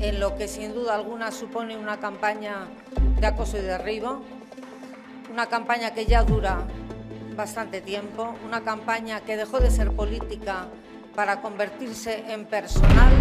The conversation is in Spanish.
en lo que sin duda alguna supone una campaña de acoso y derribo, una campaña que ya dura bastante tiempo, una campaña que dejó de ser política para convertirse en personal